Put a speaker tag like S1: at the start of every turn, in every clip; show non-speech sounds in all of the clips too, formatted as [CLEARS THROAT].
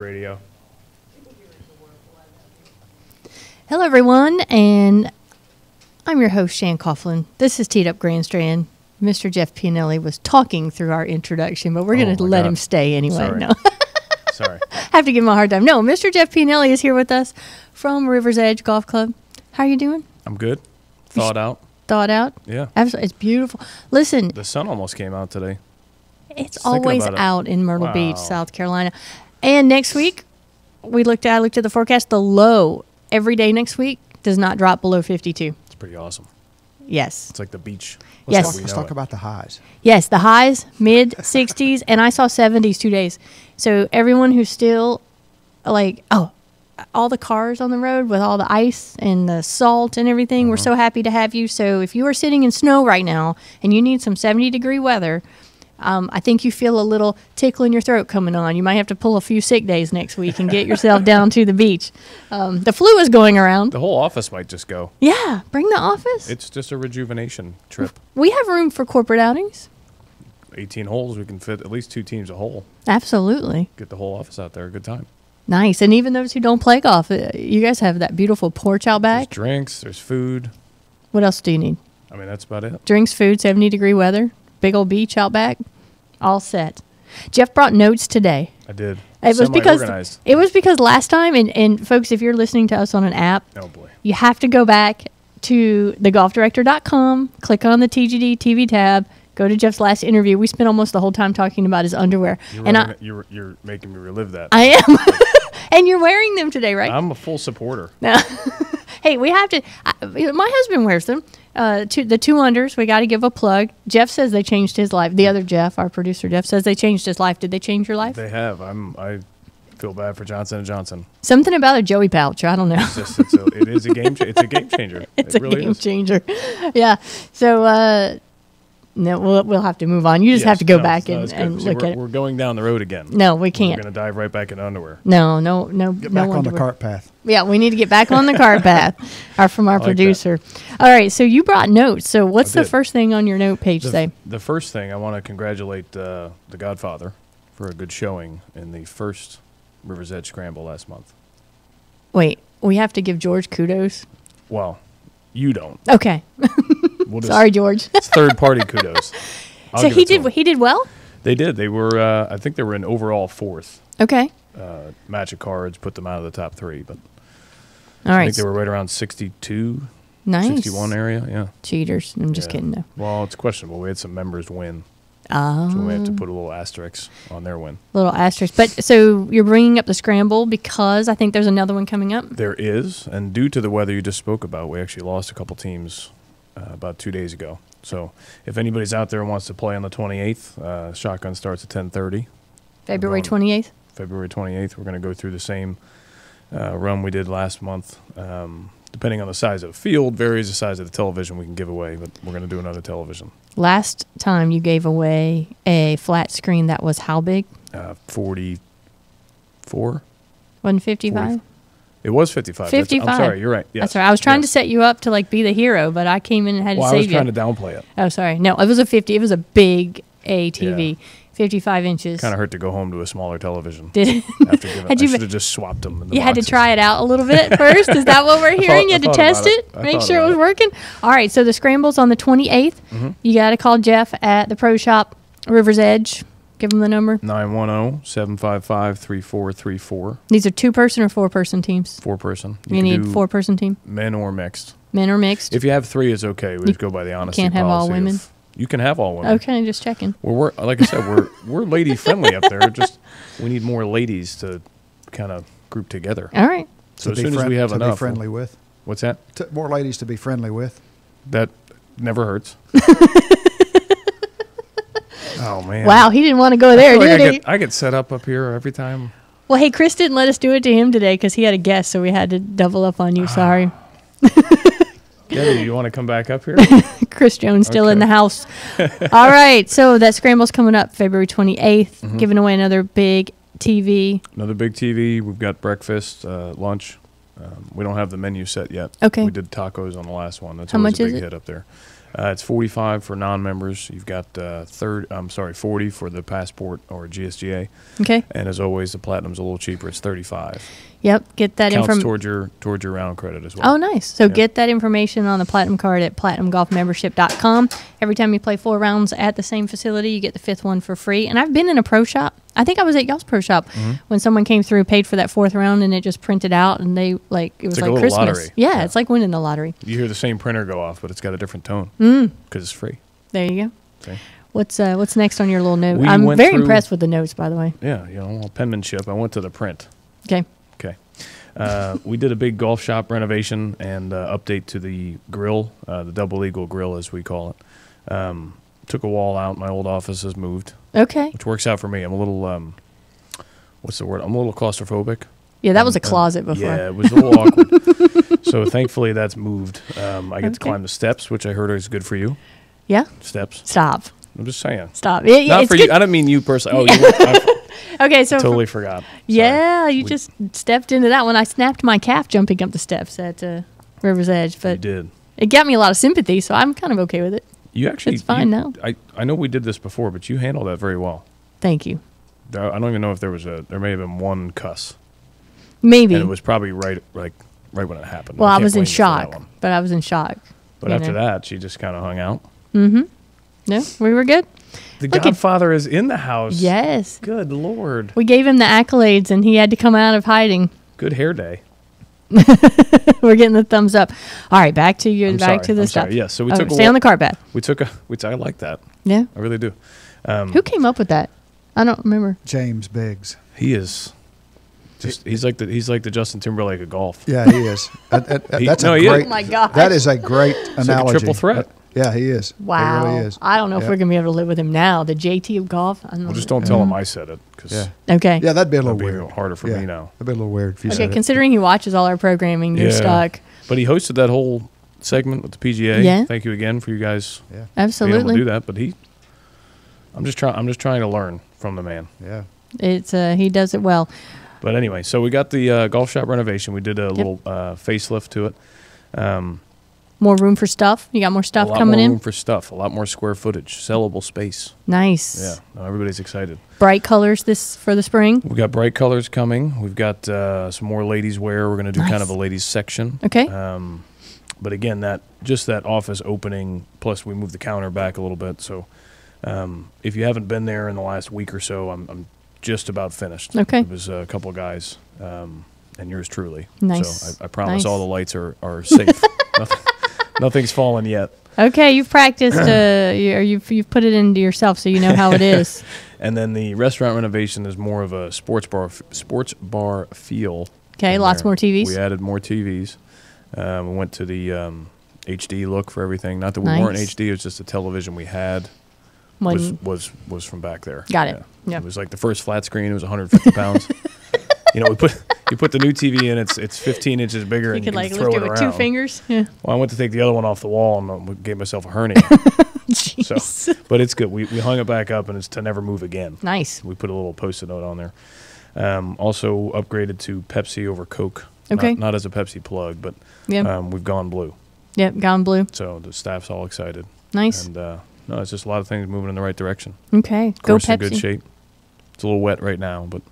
S1: Radio.
S2: Hello, everyone, and I'm your host, Shan Coughlin. This is Teed Up Grand Strand. Mr. Jeff Pianelli was talking through our introduction, but we're going
S1: Oh,
S2: to let
S1: God.
S2: him stay anyway.
S1: Sorry.
S2: No, [LAUGHS]
S1: Sorry.
S2: I [LAUGHS] have to give him a hard time. No, Mr. Jeff Pianelli is here with us from Rivers Edge Golf Club. How are you doing?
S1: I'm good. Thawed out.
S2: Thawed out?
S1: Yeah.
S2: Absolutely, it's beautiful. Listen,
S1: The sun almost came out today.
S2: It's always
S1: it.
S2: out in Myrtle Beach, South Carolina. And next week, we looked at I looked at the forecast. The low every day next week does not drop below 52.
S1: It's pretty awesome.
S2: Yes.
S1: It's like the beach.
S2: Yes.
S1: That's how we
S3: Let's talk
S1: it.
S3: about the highs.
S2: Yes, the highs mid [LAUGHS] 60s and I saw 70s 2 days. So everyone who's still like oh all the cars on the road with all the ice and the salt and everything. We're uh-huh. so happy to have you. So if you are sitting in snow right now and you need some 70 degree weather, um, I think you feel a little tickle in your throat coming on. You might have to pull a few sick days next week and get yourself [LAUGHS] down to the beach. Um, the flu is going around.
S1: The whole office might just go.
S2: Yeah, bring the office.
S1: It's just a rejuvenation trip.
S2: we have room for corporate outings.
S1: 18 holes. We can fit at least two teams a hole.
S2: Absolutely.
S1: Get the whole office out there. A good time.
S2: Nice. And even those who don't play golf, uh, you guys have that beautiful porch out
S1: There's
S2: back.
S1: drinks. There's food.
S2: What else do you need?
S1: I mean, that's about it.
S2: Drinks, food, 70 degree weather, big old beach out back, all set. Jeff brought notes today.
S1: I did.
S2: It was because it was because last time and, and folks if you're listening to us on an app,
S1: Oh boy.
S2: you have to go back to thegolfdirector.com, click on the TGD TV tab, go to Jeff's last interview. We spent almost the whole time talking about his underwear.
S1: You're,
S2: and I,
S1: you're, you're making me relive that.
S2: I am. [LAUGHS] and you're wearing them today, right?
S1: I'm a full supporter.
S2: Now, [LAUGHS] Hey, we have to. I, my husband wears them. Uh, two, the two unders. We got to give a plug. Jeff says they changed his life. The other Jeff, our producer Jeff, says they changed his life. Did they change your life?
S1: They have. I'm. I feel bad for Johnson and Johnson.
S2: Something about a Joey pouch. I don't know.
S1: It's just. It's a, it is a game. Cha- it's a game changer. [LAUGHS]
S2: It's
S1: it
S2: a
S1: really
S2: game
S1: is.
S2: changer. [LAUGHS] Yeah. So uh, no, we'll we'll have to move on. You just have to go
S1: no,
S2: back
S1: no,
S2: and, and
S1: See,
S2: look at it.
S1: We're going down the road again.
S2: No, we can't.
S1: We're going to dive right back into underwear.
S2: No, no, no.
S3: Get
S2: no
S3: back on the cart path.
S2: Yeah, we need to get back on the cart [LAUGHS] path. Our from our
S1: like that.
S2: producer. All right. So you brought notes. So what's the first thing on your note page
S1: The,
S2: say?
S1: the first thing I want to congratulate uh, the Godfather for a good showing in the first Rivers Edge Scramble last month.
S2: Wait, we have to give George kudos.
S1: Well, you don't.
S2: Okay. [LAUGHS]
S1: We'll just,
S2: Sorry, George.
S1: It's third party kudos. [LAUGHS] I'll
S2: so he did
S1: him.
S2: he did well.
S1: They did. They were. Uh, I think they were in overall fourth.
S2: Okay.
S1: Uh, match of cards put them out of the top three, but
S2: All
S1: I
S2: right.
S1: think they were right around 62,
S2: nice.
S1: 61 area. Yeah.
S2: Cheaters. I'm just
S1: Yeah.
S2: kidding though.
S1: Well, it's questionable. We had some members win,
S2: Oh.
S1: so we have to put a little asterisk on their win.
S2: little asterisk. But so you're bringing up the scramble because I think there's another one coming up.
S1: There is, and due to the weather you just spoke about, we actually lost a couple teams uh, about two days ago. So if anybody's out there and wants to play on the 28th, uh, shotgun starts at 10:30.
S2: February
S1: going-
S2: 28th.
S1: February 28th. We're going to go through the same uh, run we did last month. Um, depending on the size of the field, varies the size of the television we can give away, but we're going to do another television.
S2: Last time you gave away a flat screen that was how big?
S1: Uh, 44?
S2: Wasn't 55?
S1: It was 55. That's-
S2: 55.
S1: I'm sorry, you're right. Yes.
S2: That's right. I was trying to set you up to like be the hero, but I came in and had
S1: Well,
S2: to
S1: I was
S2: save
S1: trying
S2: you.
S1: to downplay it.
S2: oh, sorry. No, it was a 50. It was a big ATV, 55 inches.
S1: Kind of hurt to go home to a smaller television.
S2: Did it?
S1: After giving, [LAUGHS]
S2: Had
S1: I
S2: you
S1: should have just swapped them. In the
S2: You had to try it out a little bit first. Is that what we're [LAUGHS]
S1: thought-
S2: hearing? you had to test it,
S1: it.
S2: Make sure it was
S1: it.
S2: working. All right, so the scramble's on the 28th.
S1: Mm-hmm.
S2: You got to call Jeff at the Pro Shop, Rivers Edge. Give them the number.
S1: 910-755-3434.
S2: These are two person or four person teams.
S1: Four person.
S2: You,
S1: can
S2: need four person team,
S1: Men or mixed.
S2: men or mixed.
S1: If you have three, it's okay. We just go by the honesty
S2: can't have all women?
S1: of- you can have all women.
S2: okay, just checking.
S1: Well, we're like I said, we're [LAUGHS] we're lady friendly up there. Just we need more ladies to kind of group together.
S2: All right.
S1: So as
S3: to be
S1: soon as we have
S3: to
S1: enough,
S3: be friendly with.
S1: what's that?
S3: T- more ladies to be friendly with.
S1: That never hurts. [LAUGHS] oh man!
S2: Wow, he didn't want to go
S1: I,
S2: there,
S1: like I
S2: did he?
S1: get I get set up up here every time.
S2: Well, hey, Chris didn't let us do it to him today because he had a guest, so we had to double up on you. Sorry. [SIGHS]
S1: Yeah, you want to come back up here? [LAUGHS]
S2: Chris Jones still in the house. [LAUGHS] All right, so that scramble's coming up February 28th,
S1: Mm-hmm.
S2: giving away another big TV.
S1: Another big TV. We've got breakfast, uh, lunch. Um, we don't have the menu set yet.
S2: Okay.
S1: We did tacos on the last one. That's
S2: How much
S1: a
S2: is it?
S1: hit up there. Uh, it's 45 for non-members. You've got uh, third. I'm sorry, 40 for the passport or GSGA.
S2: Okay.
S1: And as always, the platinum's a little cheaper. It's 35.
S2: Yep. Get that information.
S1: towards your towards your round credit as well.
S2: Oh, nice. So
S1: Yeah.
S2: get that information on the platinum card at platinumgolfmembership.com. Every time you play four rounds at the same facility, you get the fifth one for free. And I've been in a pro shop. I think I was at y'all's pro shop
S1: Mm-hmm.
S2: when someone came through, paid for that fourth round, and it just printed out, and they like it was
S1: like
S2: like,
S1: little
S2: Christmas.
S1: lottery.
S2: Yeah,
S1: Yeah.
S2: it's like winning the lottery.
S1: You hear the same printer go off, but it's got a different tone
S2: Mm.
S1: because it's free.
S2: There you go.
S1: See?
S2: What's uh, what's next on your little note?
S1: We
S2: I'm very
S1: through-
S2: impressed with the notes, by the way.
S1: Yeah, you know, penmanship. I went to the print.
S2: Okay.
S1: Okay. Uh, [LAUGHS] we did a big golf shop renovation and uh, update to the grill, uh, the Double Eagle grill, as we call it. Um, took a wall out. My old office has moved,
S2: Okay.
S1: which works out for me. I'm a little, um, what's the word? I'm a little claustrophobic.
S2: Yeah, that was a
S1: uh,
S2: closet before.
S1: Yeah, it was a little [LAUGHS] awkward. So thankfully that's moved. Um, I get to
S2: Okay.
S1: climb the steps, which I heard is good for you.
S2: Yeah?
S1: Steps.
S2: Stop.
S1: I'm just saying.
S2: Stop. Yeah,
S1: Not
S2: it's
S1: for
S2: good.
S1: you. I don't mean you personally. Oh, you [LAUGHS] I
S2: Okay, so for-
S1: totally forgot. Sorry.
S2: yeah, you
S1: We-
S2: just stepped into that one. I snapped my calf jumping up the steps at uh, River's Edge,
S1: You
S2: but
S1: did.
S2: it got me a lot of sympathy, so I'm kind of okay with it.
S1: You actually.
S2: It's fine
S1: you-
S2: now.
S1: I, I know we did this before, but you handled that very well.
S2: Thank you.
S1: I don't even know if there was a. There may have been one cuss,
S2: Maybe.
S1: and it was probably right, like right when it happened.
S2: well, I,
S1: can't
S2: was in
S1: blame you for that
S2: shock, but I was in shock.
S1: But after
S2: know.
S1: that, she just kind of hung out. Mm-hmm.
S2: No, we were good.
S1: The
S2: Look at-
S1: Godfather is in the house.
S2: Yes.
S1: Good lord.
S2: We gave him the accolades, and he had to come out of hiding.
S1: Good hair day. [LAUGHS]
S2: We're getting the thumbs up. All right, back to your
S1: I'm
S2: back
S1: sorry,
S2: to the
S1: I'm
S2: stuff.
S1: sorry. Yes, so we
S2: Oh,
S1: took a
S2: stay on the cart path.
S1: We took a. Which I like that.
S2: Yeah.
S1: I really do. Um,
S2: Who came up with that? I don't remember.
S3: James Biggs.
S1: He is. Just he's like the he's like the Justin Timberlake of golf.
S3: Yeah, he is. Uh, uh, uh,
S1: He-
S3: that's
S1: no,
S3: a
S1: he is.
S3: great.
S2: Oh my gosh.
S3: That is a great
S1: like a
S3: analogy.
S1: triple threat.
S3: Yeah, he is.
S2: Wow.
S3: He really is.
S2: I don't know if
S3: Yeah.
S2: we're gonna be able to live with him now. The JT of golf. I don't
S1: Well,
S2: know.
S1: just don't tell him I said it because
S3: Yeah.
S2: Okay.
S3: Yeah, that'd be a
S1: it'll
S3: little
S1: be
S3: weird.
S1: harder for
S3: yeah.
S1: me now.
S3: That'd be a little weird if you
S2: Okay.
S3: said it.
S2: Considering he watches all our programming, you're
S1: Yeah.
S2: stuck.
S1: But he hosted that whole segment with the PGA.
S2: Yeah.
S1: Thank you again for you guys
S3: Yeah,
S1: being able
S2: Absolutely.
S1: to do that. But he, I'm just trying. I'm just trying to learn from the man.
S3: yeah.
S2: It's uh, he does it well.
S1: But anyway, so we got the uh, golf shop renovation. We did a little uh, facelift to it. Um,
S2: More room for stuff. You got more stuff coming
S1: more
S2: in.
S1: room for stuff. A lot more square footage, sellable space.
S2: Nice.
S1: Yeah, no, everybody's excited.
S2: Bright colors this for the spring.
S1: We've got bright colors coming. We've got uh, some more ladies wear. We're going to do kind of a ladies section.
S2: Okay.
S1: Um, but again, that just that office opening. Plus, we moved the counter back a little bit. So, um, if you haven't been there in the last week or so, I'm, I'm just about finished.
S2: Okay.
S1: It was a couple of guys, um, and yours truly.
S2: Nice.
S1: So I, I promise
S2: Nice.
S1: all the lights are are safe. [LAUGHS] Nothing, nothing's fallen yet.
S2: Okay, you've practiced. Uh, [CLEARS THROAT] you, or you've you've put it into yourself, so you know how it [LAUGHS] is.
S1: And then the restaurant renovation is more of a sports bar sports bar feel.
S2: Okay, lots
S1: there.
S2: more TVs.
S1: We added more TVs. Um, we went to the um, HD look for everything. Not that we weren't HD; it was just the television we had was was was from back there.
S2: Got it. Yeah.
S1: It was like the first flat screen. It was 150 pounds. [LAUGHS] you know, we put you put the new TV in. It's it's 15 inches bigger,
S2: you
S1: and
S2: could
S1: you
S2: like
S1: can throw
S2: lift
S1: it
S2: it with
S1: around.
S2: two fingers. Yeah.
S1: Well, I went to take the other one off the wall and um, gave myself a hernia. [LAUGHS] so, but it's good. We we hung it back up, and it's to never move again.
S2: Nice.
S1: We put a little post-it note on there. Um, also upgraded to Pepsi over Coke. Not-
S2: Okay.
S1: Not, as a Pepsi plug, but
S2: Yep.
S1: um, we've gone blue.
S2: Yep. Gone blue.
S1: So the staff's all excited.
S2: Nice.
S1: And uh, no, it's just a lot of things moving in the right direction.
S2: Okay. Go
S1: Course in
S2: Pepsi.
S1: good shape. It's a little wet right now, but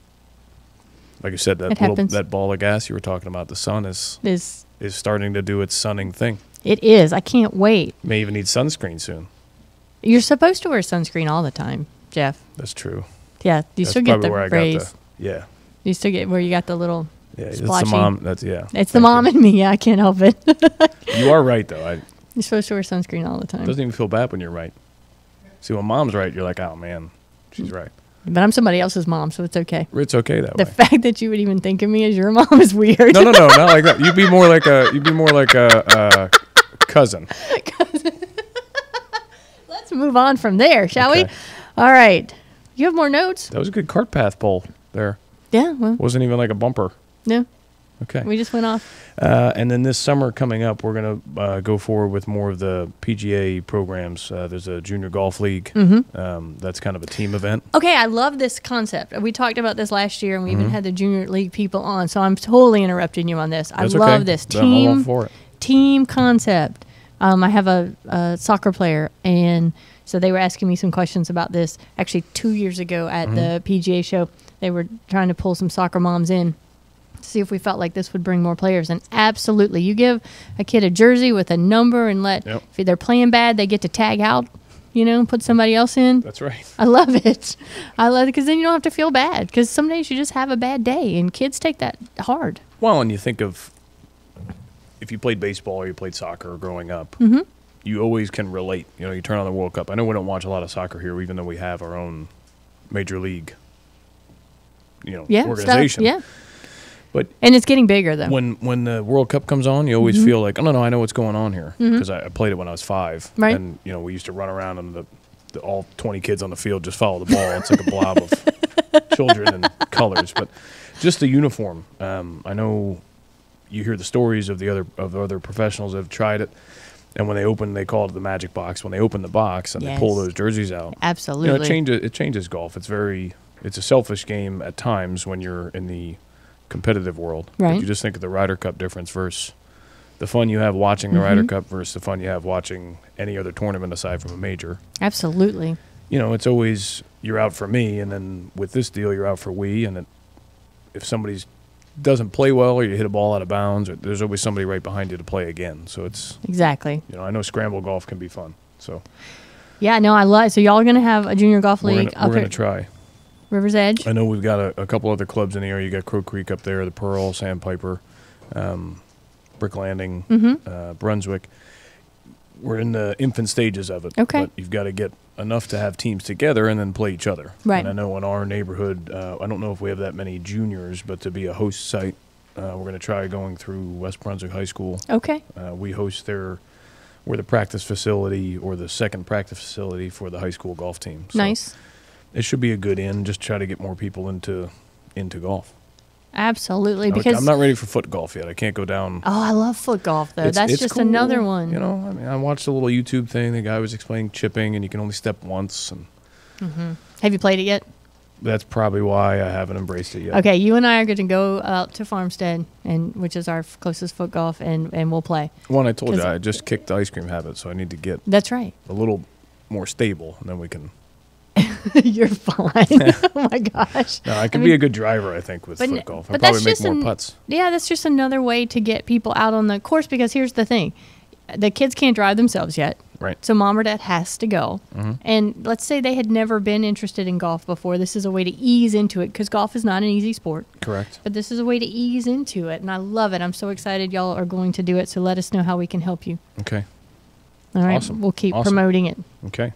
S1: like I said, that
S2: It
S1: little
S2: happens.
S1: that ball of gas you were talking about, the sun is
S2: Is
S1: is starting to do its sunning thing.
S2: it is? I can't wait.
S1: May even need sunscreen soon.
S2: You're supposed to wear sunscreen all the time, Jeff.
S1: That's true.
S2: Yeah. You
S1: That's
S2: still get the
S1: where I
S2: rays.
S1: got the yeah.
S2: You still get where you got the little.
S1: Yeah, it's the mom. That's yeah.
S2: It's the mom
S1: you.
S2: in me. Yeah, I can't help it. [LAUGHS]
S1: You are right though. I,
S2: You're supposed to wear sunscreen all the
S1: it
S2: time.
S1: doesn't even feel bad when you're right. See, when mom's right, you're like, oh man, she's mm. right.
S2: But I'm somebody else's mom, so it's okay.
S1: It's okay that
S2: The
S1: way.
S2: fact that you would even think of me as your mom is weird.
S1: no, no, no, not like that. [LAUGHS] You'd be more like a. You'd be more like a, a cousin. [LAUGHS]
S2: Let's move on from there, shall we? All right. You have more notes?
S1: That was a good cart path pull there.
S2: Yeah. Well,
S1: Wasn't even like a bumper.
S2: no.
S1: Okay.
S2: We just went off.
S1: Uh, and then this summer coming up, we're going to uh, go forward with more of the PGA programs. Uh, there's a junior golf league.
S2: Mm-hmm.
S1: Um, that's kind of a team event.
S2: Okay, I love this concept. We talked about this last year, and we even
S1: Mhm.
S2: had the junior league people on. So I'm totally interrupting you on this. I love
S1: okay.
S2: this team
S1: for it.
S2: team concept. Um, I have a, a soccer player, and so they were asking me some questions about this. Actually, two years ago at the PGA show, they were trying to pull some soccer moms in to see if we felt like this would bring more players. And absolutely, you give a kid a jersey with a number and let
S1: Yep.
S2: if they're playing bad, they get to tag out. You know, and put somebody else in.
S1: That's right.
S2: I love it. I love it because then you don't have to feel bad. Because some days you just have a bad day, and kids take that hard.
S1: Well, and you think of if you played baseball or you played soccer growing up,
S2: Mm-hmm.
S1: you always can relate. You know, you turn on the World Cup. I know we don't watch a lot of soccer here, even though we have our own major league, you know,
S2: Yeah,
S1: organization.
S2: Stuff, yeah,
S1: But
S2: and it's getting bigger though.
S1: when when the World Cup comes on, you always feel like, oh no, no, I know what's going on here because I, I played it when I was five,
S2: Mm-hmm. Right.
S1: And you know, we used to run around and the, the all twenty kids on the field just follow the ball. It's like a blob of [LAUGHS] children and colors, but just the uniform. Um, I know you hear the stories of the other of other professionals that have tried it, and when they open, they call it the magic box. When they open the box and they pull those jerseys out,
S2: Absolutely.
S1: you know, it changes. It changes golf. It's very. It's a selfish game at times when you're in the competitive world. But
S2: Right.
S1: you just think of the Ryder Cup difference versus the fun you have watching the Ryder
S2: Mhm.
S1: Cup versus the fun you have watching any other tournament aside from a major.
S2: Absolutely.
S1: You know, it's always you're out for me, and then with this deal, you're out for we. And it, if somebody's doesn't play well or you hit a ball out of bounds, or there's always somebody right behind you to play again. So it's
S2: Exactly.
S1: you know I know scramble golf can be fun. So
S2: Yeah. No, I love. So y'all are gonna have a junior golf
S1: we're
S2: league
S1: gonna,
S2: up
S1: we're gonna try.
S2: River's Edge.
S1: I know we've got a, a couple other clubs in the area. You got Crow Creek up there, the Pearl, Sandpiper, um, Brick Landing,
S2: Mm-hmm.
S1: uh, Brunswick. We're in the infant stages of it.
S2: Okay.
S1: But you've got to get enough to have teams together and then play each other.
S2: Right.
S1: And I know in our neighborhood, uh, I don't know if we have that many juniors, but to be a host site, uh, we're going to try going through West Brunswick High School.
S2: Okay.
S1: Uh, we host their, we're the practice facility or the second practice facility for the high school golf team. So
S2: nice.
S1: It should be a good in. Just try to get more people into into golf.
S2: Absolutely.
S1: Now,
S2: Because
S1: I'm not ready for foot golf yet. I can't go down.
S2: oh, I love foot golf though.
S1: It's-
S2: That's
S1: it's
S2: just
S1: cool,
S2: another one.
S1: You know, I mean, I watched a little YouTube thing. The guy was explaining chipping, and you can only step once, and mm-hmm.
S2: Have you played it yet?
S1: that's probably why I haven't embraced it yet.
S2: Okay, you and I are going to go out to Farmstead, and which is our closest foot golf, and and we'll play.
S1: One, I told you, I just kicked the ice cream habit, so I need to get
S2: That's right.
S1: a little more stable, and then we can. [LAUGHS]
S2: You're fine. [LAUGHS] oh my gosh.
S1: No, I can
S2: I
S1: be a good driver, I think, with foot golf. I
S2: but
S1: probably make more
S2: an-
S1: putts.
S2: Yeah, that's just another way to get people out on the course because here's the thing. The kids can't drive themselves yet.
S1: Right.
S2: So mom or dad has to go.
S1: Mhm.
S2: And let's say they had never been interested in golf before. This is a way to ease into it because golf is not an easy sport.
S1: Correct.
S2: But this is a way to ease into it. And I love it. I'm so excited y'all are going to do it. So let us know how we can help you.
S1: Okay.
S2: All right.
S1: Awesome.
S2: We'll keep
S1: Awesome.
S2: promoting it.
S1: Okay.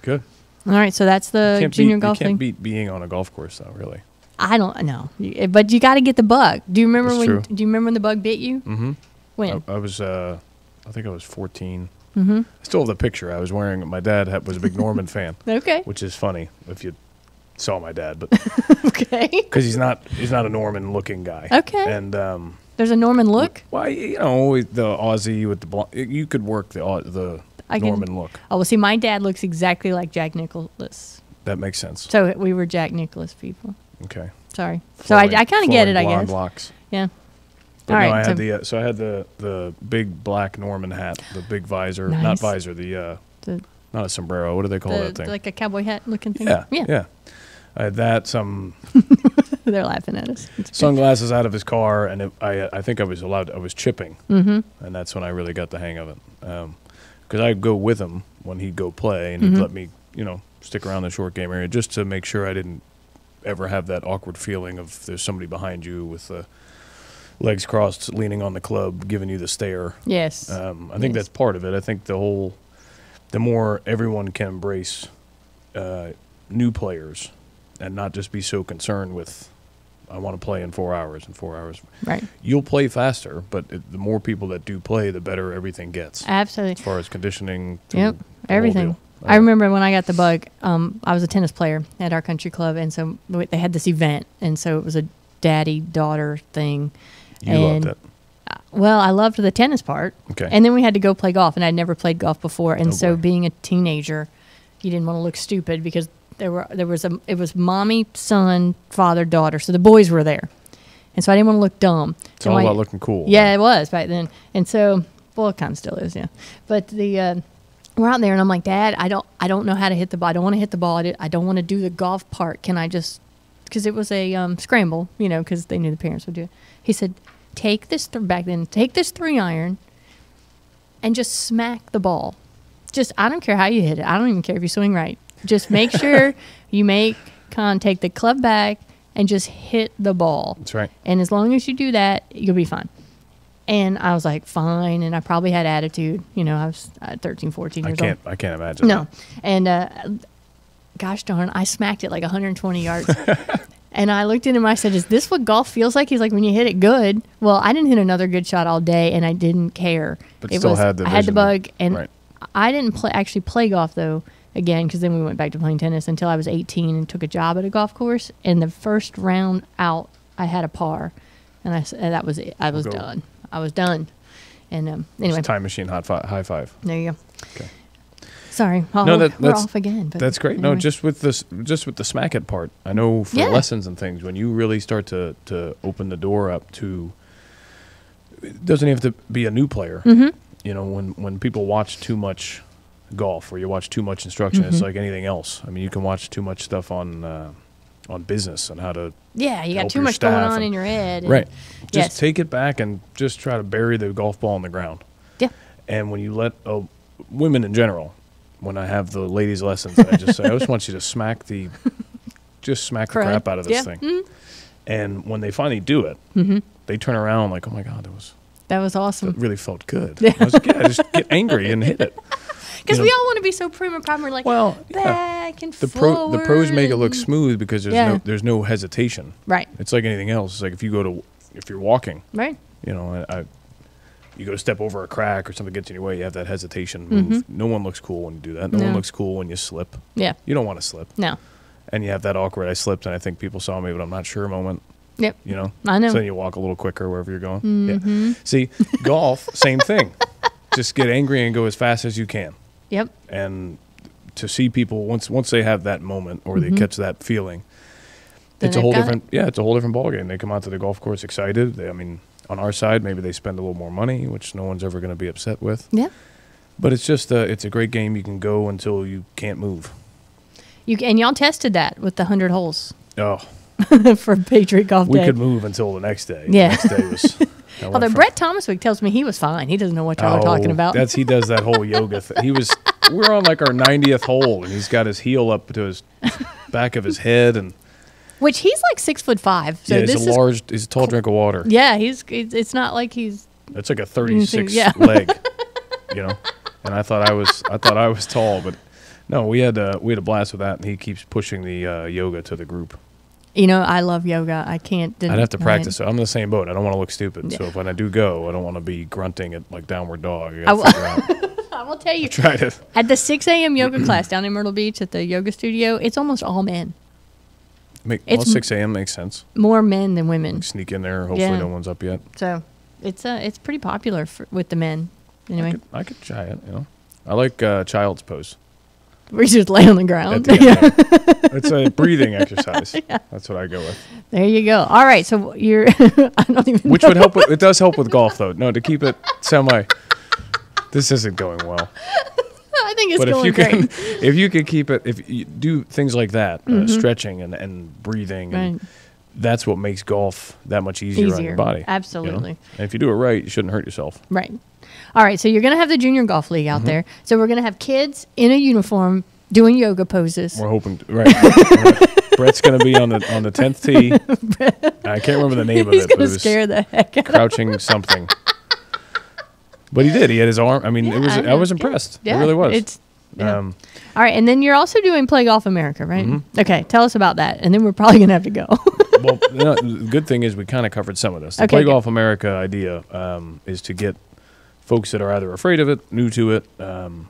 S1: Good.
S2: All right. So that's the junior
S1: beat,
S2: golf
S1: You can't beat being on a golf course, though. Really.
S2: I don't know. But you got to get the bug. Do you remember
S1: That's
S2: when?
S1: true.
S2: Do you remember when the bug bit you?
S1: Mm-hmm.
S2: When?
S1: I, I was, uh, I think I was 14.
S2: mm-hmm.
S1: I still have the picture. I was wearing. My dad had, was a big Norman [LAUGHS] fan,
S2: Okay.
S1: which is funny if you saw my dad, but [LAUGHS]
S2: Okay.
S1: because he's not he's not a Norman looking guy.
S2: Okay.
S1: And um,
S2: There's a Norman look.
S1: why you know the Aussie with the blonde, you could work the the
S2: I can-
S1: Norman look.
S2: Oh well, see, my dad looks exactly like Jack Nicklaus.
S1: That makes sense.
S2: So we were Jack Nicklaus people.
S1: Okay.
S2: Sorry. So I, I kind of get it, I guess.
S1: Locks.
S2: Yeah.
S1: But
S2: All
S1: no,
S2: right,
S1: I had
S2: so-
S1: the uh, so I had the the big black Norman hat, the big visor, not visor, the uh,
S2: The,
S1: not a sombrero. What do they call
S2: the,
S1: that thing?
S2: like a cowboy hat looking thing.
S1: yeah,
S2: Yeah.
S1: yeah. I had that, some [LAUGHS]
S2: They're laughing at us. It's good.
S1: sunglasses out of his car, and it, I I think I was allowed. I was chipping,
S2: Mhm.
S1: and that's when I really got the hang of it. Because I'd go with him when he'd go play, and
S2: Mhm.
S1: he'd let me, you know, stick around the short game area just to make sure I didn't ever have that awkward feeling of there's somebody behind you with the legs crossed, leaning on the club, giving you the stare.
S2: Yes.
S1: Um, I think
S2: Yes.
S1: that's part of it. I think the whole, the more everyone can embrace uh, new players and not just be so concerned with, I want to play in four hours and four hours.
S2: right.
S1: You'll play faster, but it, the more people that do play, the better everything gets
S2: Absolutely.
S1: as far as conditioning.
S2: Yep, everything. I remember when I got the bug. Um, I was a tennis player at our country club, and so they had this event, and so it was a daddy daughter thing.
S1: You loved
S2: and-
S1: it.
S2: Well, I loved the tennis part,
S1: Okay.
S2: and then we had to go play golf, and I'd never played golf before, and
S1: Oh,
S2: so being a teenager, you didn't want to look stupid because there were there was a it was mommy, son, father, daughter, so the boys were there, and so I didn't want to look dumb.
S1: it's
S2: So
S1: all
S2: my-
S1: about looking cool.
S2: yeah,
S1: man.
S2: it was back then. And so Well, it kind of still is, yeah. But the uh, we're out there, and I'm like, Dad, I don't, I don't know how to hit the ball. I don't want to hit the ball. I, I don't want to do the golf part. Can I just? Because it was a um, scramble, you know, because they knew the parents would do it. He said, take this th- back then. Take this three iron, and just smack the ball. Just I don't care how you hit it. I don't even care if you swing right. Just make [LAUGHS] sure you make con take the club back and just hit the ball.
S1: That's right.
S2: And as long as you do that, you'll be fine. And I was like, fine. And I probably had attitude. You know, I was uh, 13, 14
S1: I
S2: years
S1: can't.
S2: old.
S1: I can't imagine.
S2: No. And uh, gosh darn, I smacked it like 120 yards. [LAUGHS] and I looked at him. I said, "Is this what golf feels like?" He's like, "When you hit it good." Well, I didn't hit another good shot all day, and I didn't care.
S1: But
S2: it
S1: still
S2: was,
S1: had the
S2: I had the bug, and
S1: Right.
S2: I didn't play actually play golf though again because then we went back to playing tennis until I was 18 and took a job at a golf course. And the first round out, I had a par, and I and that was it. I was
S1: go.
S2: done. I was done. And um,
S1: Anyway.
S2: anyway,
S1: Time machine hot fi- high five.
S2: there you go.
S1: Okay.
S2: Sorry, oh,
S1: No, that-
S2: we're off again. But
S1: That's great. No, just with this, just with the smack it part. I know for
S2: Yeah.
S1: lessons and things, when you really start to to open the door up to, it doesn't have to be a new player.
S2: Mhm.
S1: You know, when when people watch too much golf or you watch too much instruction, it's
S2: Mhm.
S1: like anything else. I mean, you can watch too much stuff on uh, on business and how to
S2: Yeah, you got too much going on
S1: and-
S2: in your head.
S1: right. Just
S2: Yes.
S1: take it back and just try to bury the golf ball in the ground.
S2: Yeah.
S1: And when you let uh, women in general, when I have the ladies' lessons, I just say, I just want you to smack the, just smack the crap out of this
S2: Yeah.
S1: thing. And when they finally do it,
S2: Mm-hmm.
S1: they turn around like, oh my God, that was
S2: That was
S1: that
S2: awesome.
S1: really felt good. Yeah. [LAUGHS] I was like, yeah, just get angry and hit it.
S2: Because
S1: you
S2: we
S1: know-
S2: all want to be so prim and proper, like
S1: Well, yeah.
S2: back and
S1: The pro, the pros make it look smooth because there's
S2: Yeah.
S1: no there's no hesitation.
S2: Right,
S1: It's like anything else. It's like if you go to if you're walking,
S2: right.
S1: you know, I, I you go to step over a crack or something gets in your way, you have that hesitation move. No one looks cool when you do that. No, one
S2: Mm-hmm.
S1: Looks cool when you slip.
S2: Yeah,
S1: You don't want to slip.
S2: no.
S1: And you have that awkward I slipped and I think people saw me but I'm not sure moment,
S2: Yep.
S1: you know.
S2: I know.
S1: So then you walk a little quicker wherever you're going.
S2: Mm-hmm.
S1: Yeah. See, golf, same thing. [LAUGHS] Just get angry and go as fast as you can.
S2: Yep.
S1: And to see people once once they have that moment or they catch that feeling,
S2: Mm-hmm. Then
S1: it's a whole
S2: got it.
S1: different yeah, it's a whole different ballgame. They come out to the golf course excited. They, I mean, on our side, maybe they spend a little more money, which no one's ever going to be upset with.
S2: Yeah.
S1: But it's just a, it's a great game. You can go until you can't move.
S2: You and y'all tested that with the hundred holes
S1: Oh, [LAUGHS]
S2: for Patriot Golf
S1: we
S2: Day.
S1: could move until the next day.
S2: Yeah.
S1: The next day was. [LAUGHS] Went
S2: Although Brett Thomaswick tells me he was fine. He doesn't know what y'all are talking
S1: Oh,
S2: about.
S1: That's he does that whole yoga thing. He was [LAUGHS] we're on like our 90th hole and he's got his heel up to his back of his head and
S2: Which he's like six foot five. So
S1: yeah,
S2: this
S1: he's a
S2: is
S1: large he's a tall drink of water.
S2: yeah. He's it's not like he's
S1: It's like a 36
S2: yeah. [LAUGHS]
S1: leg, you know. And I thought I was I thought I was tall, but no, we had uh, we had a blast with that and he keeps pushing the uh, yoga to the group.
S2: You know I love yoga. I can't.
S1: I'd have to practice it. I'm in the same boat. I don't want to look stupid. So
S2: Yeah.
S1: if when I do go, I don't want to be grunting at like downward dog. I
S2: I w-. [LAUGHS] I will tell you
S1: Try to [LAUGHS]
S2: at the six a.m. yoga class down in Myrtle Beach at the yoga studio. It's almost all men.
S1: make
S2: It's m-
S1: 6 a.m. makes sense.
S2: More men than women.
S1: Sneak in there. Hopefully,
S2: Yeah.
S1: no one's up yet.
S2: So it's uh it's pretty popular for, with the men. Anyway,
S1: I could, I could try it. You know, I like uh, child's pose.
S2: We just lay on the ground.
S1: the end. [LAUGHS] it's a breathing exercise. [LAUGHS] That's what I go with.
S2: there you go. All right, so you're. [LAUGHS] I don't even.
S1: Which
S2: know.
S1: would help. With, it does help with golf, though. No, to keep it semi. This isn't going well.
S2: I think it's
S1: but if
S2: going
S1: you can,
S2: great.
S1: if you can keep it, if you do things like that, uh, stretching and, and breathing, and
S2: Mm-hmm. Right.
S1: That's what makes golf that much easier, on
S2: Easier.
S1: your body. you know?
S2: Absolutely.
S1: And if you do it right, you shouldn't hurt yourself.
S2: Right. All right. So you're going to have the junior golf league
S1: Mm-hmm.
S2: out there. So we're going to have kids in a uniform doing yoga poses.
S1: We're hoping, to, right? right. [LAUGHS] Brett's going to be on the on the tenth tee. [LAUGHS] I can't remember the name of
S2: He's
S1: it, but
S2: going
S1: it
S2: to scare the heck out.
S1: crouching something. But he did. He had his arm. I mean, it was.
S2: I
S1: I, was impressed.
S2: Yeah,
S1: It really was.
S2: It's yeah.
S1: Um,
S2: all right. And then you're also doing Play Golf America, right?
S1: Mm-hmm.
S2: Okay. Tell us about that. And then we're probably going to have to go. [LAUGHS]
S1: well, [LAUGHS] you know, the good thing is we kind of covered some of this. The
S2: Okay,
S1: Play
S2: good.
S1: Golf America idea um, is to get folks that are either afraid of it, new to it, um,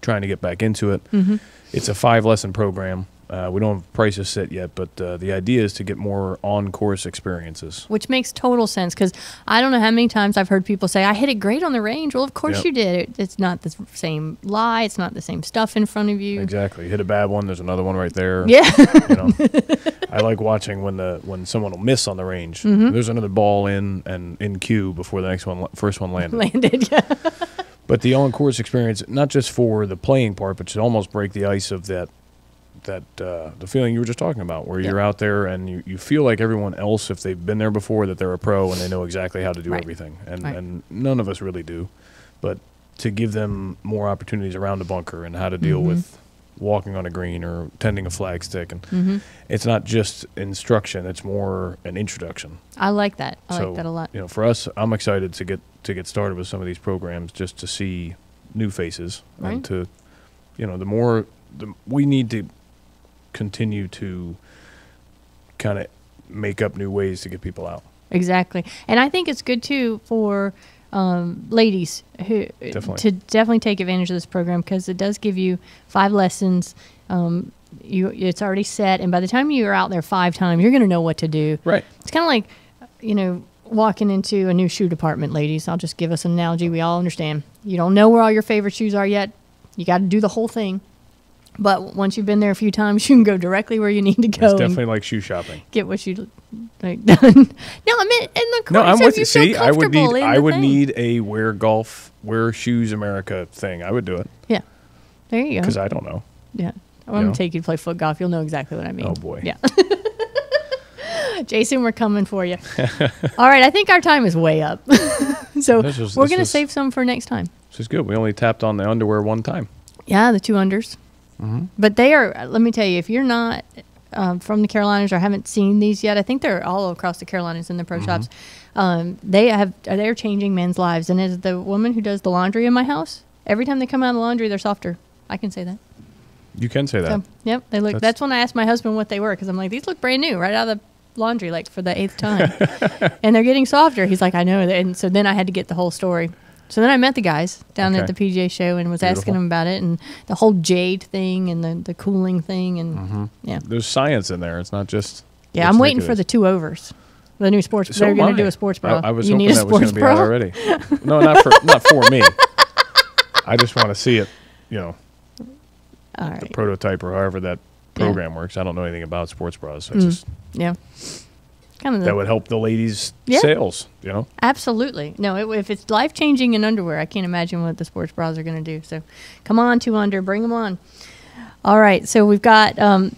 S1: trying to get back into it.
S2: Mm-hmm.
S1: It's a five lesson program. Uh, we don't have prices set yet, but uh, the idea is to get more on-course experiences.
S2: which makes total sense because I don't know how many times I've heard people say, I hit it great on the range. Well, of course
S1: Yep.
S2: you did. It, it's not the same lie, it's not the same stuff in front of you.
S1: Exactly. You Hit a bad one. There's another one right there.
S2: Yeah.
S1: You know, [LAUGHS] I like watching when the when someone will miss on the range.
S2: Mm-hmm.
S1: There's another ball in and in queue before the next one, first one landed.
S2: Landed, yeah. [LAUGHS]
S1: But the on-course experience, not just for the playing part, but to almost break the ice of that, that uh, the feeling you were just talking about, where
S2: Yep.
S1: you're out there and you, you feel like everyone else, if they've been there before, that they're a pro and they know exactly how to do
S2: Right.
S1: everything, and
S2: Right.
S1: and none of us really do. But to give them more opportunities around the bunker and how to deal
S2: Mhm.
S1: with walking on a green or tending a flag stick, and
S2: hmm
S1: it's not just instruction; it's more an introduction.
S2: I like that. I
S1: so
S2: like that a lot.
S1: you know, for us, I'm excited to get to get started with some of these programs just to see new faces
S2: Right.
S1: and to, you know, the more the we need to continue to kind of make up new ways to get people out.
S2: Exactly. And I think it's good too for um, ladies who
S1: Definitely.
S2: to definitely take advantage of this program because it does give you five lessons. Um, you it's already set, and by the time you're out there five times, you're going to know what to do.
S1: Right.
S2: It's kind of like, you know, walking into a new shoe department, ladies. I'll just give us an analogy we all understand. You don't know where all your favorite shoes are yet. You got to do the whole thing. But once you've been there a few times, [LAUGHS] you can go directly where you need to go
S1: It's definitely like shoe shopping.
S2: get what you like [LAUGHS] done. no, I mean, in the
S1: No, I'm with you. See, I would need I would
S2: thing.
S1: need a wear golf, wear shoes America thing. I would do it
S2: Yeah, there you go.
S1: because I don't know.
S2: yeah, I'm
S1: you
S2: gonna
S1: know?
S2: take you to play foot golf. You'll know exactly what I mean.
S1: Oh, boy.
S2: Yeah. [LAUGHS] Jason, we're coming for you. All right, I think our time is way up. so
S1: was-
S2: we're gonna
S1: was-
S2: save some for next time.
S1: This is good. We only tapped on the underwear one time.
S2: Yeah, the two unders.
S1: Mm-hmm.
S2: But they are. Let me tell you, if you're not um, from the Carolinas or haven't seen these yet, I think they're all across the Carolinas in the
S1: Mm-hmm.
S2: pro shops. Um, they have. They're changing men's lives. And as the woman who does the laundry in my house, every time they come out of the laundry, they're softer. I can say that.
S1: You can say that.
S2: So, yep, they look.
S1: That's-
S2: That's, when I asked my husband what they were because I'm like, these look brand new, right out of the laundry, like for the eighth time, [LAUGHS] and they're getting softer. He's like, I know. And so then I had to get the whole story. So then I met the guys down at the PGA show and was asking them about it and the whole jade thing and the, the cooling thing and
S1: Mm-hmm.
S2: yeah,
S1: There's science in there. It's not just.
S2: yeah. I'm waiting for the two overs. The new sports.
S1: So
S2: they're going to do
S1: I.
S2: a sports bra.
S1: I, I was
S2: you
S1: hoping
S2: need a
S1: that was going to be out already. [LAUGHS] no, not for not for me. I just want to see it. You know,
S2: All
S1: the prototype or however that
S2: Yeah.
S1: program works. I don't know anything about sports bras. So
S2: Mm.
S1: just
S2: Yeah. Kind of
S1: that would help the ladies'
S2: Yeah.
S1: sales. You know,
S2: Absolutely. No, it, if it's life changing in underwear, I can't imagine what the sports bras are going to do. So come on, two under, bring them on. All right. So we've got, um,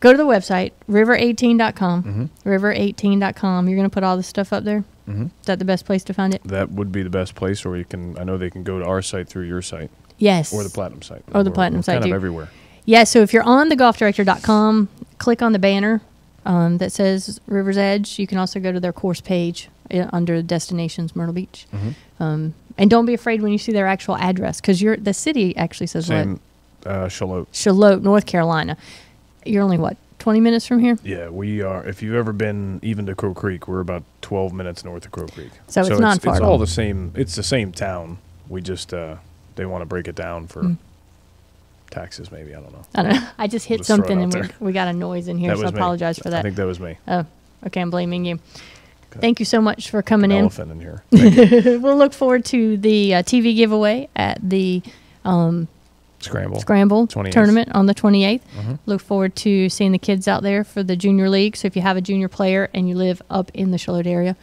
S2: go to the website, river18.com.
S1: Mm-hmm.
S2: River18.com. You're going to put all this stuff up there?
S1: Mhm.
S2: Is that the best place to find it?
S1: that would be the best place. Or you can. I know they can go to our site through your site
S2: Yes.
S1: or the platinum site
S2: Or the
S1: We're-
S2: Platinum
S1: we're
S2: site,
S1: Kind of everywhere.
S2: Yeah, so if you're on thegolfdirector.com, click on the banner um, that says River's Edge. You can also go to their course page uh, under Destinations Myrtle Beach.
S1: Mhm.
S2: Um, and don't be afraid when you see their actual address because you're the city actually says what
S1: Same. Uh, Shallotte.
S2: Shallotte, North Carolina. You're only what 20 minutes from here,
S1: Yeah, we are. If you've ever been even to Crow Creek, we're about 12 minutes north of Crow Creek.
S2: So it's not far
S1: It's all
S2: all.
S1: the same. It's the same town. We just uh, they want to break it down for
S2: Mm.
S1: Taxes. Maybe I don't know.
S2: I don't know. I just hit
S1: Just
S2: something and we, we got a noise in here,
S1: that
S2: so I
S1: was me.
S2: apologize for that.
S1: I think that was me.
S2: Oh, okay, I'm blaming you.
S1: Okay.
S2: Thank you so much for coming
S1: An
S2: in.
S1: elephant in here. [LAUGHS]
S2: We'll look forward to the uh, TV giveaway at the um,
S1: Scramble.
S2: Scramble
S1: 28th.
S2: tournament on the 28th.
S1: Mhm.
S2: Look forward to seeing the kids out there for the junior league. So if you have a junior player and you live up in the Shallotte area,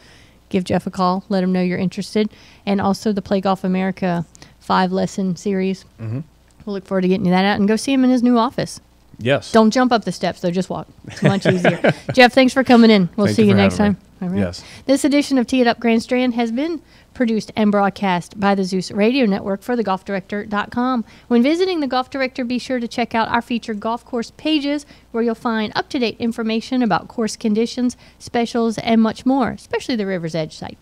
S2: give Jeff a call. Let him know you're interested. And also the Play Golf America five lesson series.
S1: Mhm.
S2: We'll look forward to getting you that out and go see him in his new office.
S1: Yes.
S2: Don't jump up the steps though; just walk. It's much easier. [LAUGHS] Jeff, thanks for coming in. We'll
S1: Thank
S2: see
S1: you
S2: you, next time.
S1: me.
S2: All right.
S1: Yes.
S2: This edition of Tee It Up Grand Strand has been produced and broadcast by the Zeus Radio Network for thegolfdirector.com. When visiting the Golf Director, be sure to check out our featured golf course pages where you'll find up to date information about course conditions, specials, and much more, especially the River's Edge site.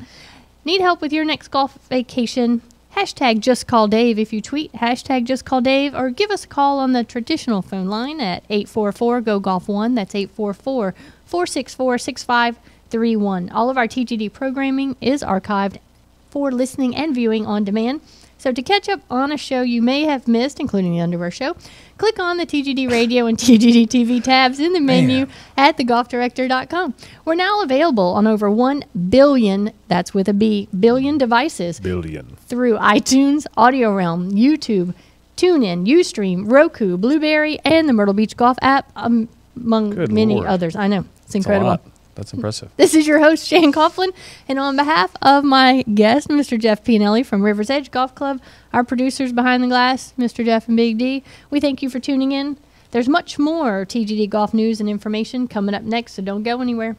S2: Need help with your next golf vacation? Hashtag just call Dave if you tweet, hashtag just call Dave, or give us a call on the traditional phone line at 844 GO GOLF 1. That's 844 464 6531. All of our TGD programming is archived for listening and viewing on demand. So to catch up on a show you may have missed, including the underwear show, click on the TGD Radio and [LAUGHS] TGD TV tabs in the menu at thegolfdirector.com. We're now available on over 1 billion, that's with a B, billion devices
S1: Billion.
S2: through iTunes, Audio Realm, YouTube, TuneIn, Ustream, Roku, Blueberry, and the Myrtle Beach Golf app, um, among
S1: Good
S2: many
S1: Lord.
S2: others. I know. It's incredible.
S1: That's impressive.
S2: This is your host, Shane Coughlin, and on behalf of my guest, Mr. Jeff Pianelli from River's Edge Golf Club, our producers behind the glass, Mr. Jeff and Big D, we thank you for tuning in. There's much more TGD golf news and information coming up next, so don't go anywhere.